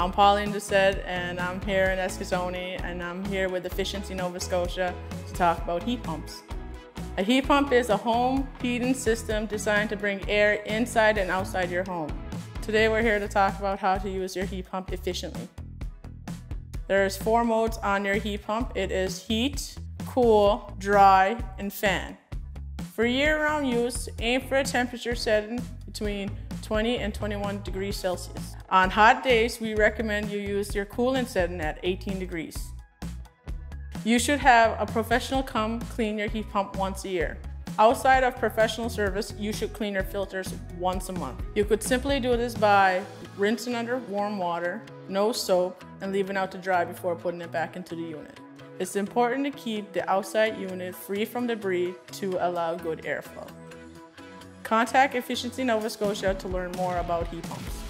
I'm Pauline Doucette and I'm here in Eskasoni and I'm here with Efficiency Nova Scotia to talk about heat pumps. A heat pump is a home heating system designed to bring air inside and outside your home. Today we're here to talk about how to use your heat pump efficiently. There's four modes on your heat pump. It is heat, cool, dry, and fan. For year-round use, aim for a temperature setting between 20 and 21 degrees Celsius. On hot days, we recommend you use your coolant setting at 18 degrees. You should have a professional come clean your heat pump once a year. Outside of professional service, you should clean your filters once a month. You could simply do this by rinsing under warm water, no soap, and leaving out to dry before putting it back into the unit. It's important to keep the outside unit free from debris to allow good airflow. Contact Efficiency Nova Scotia to learn more about heat pumps.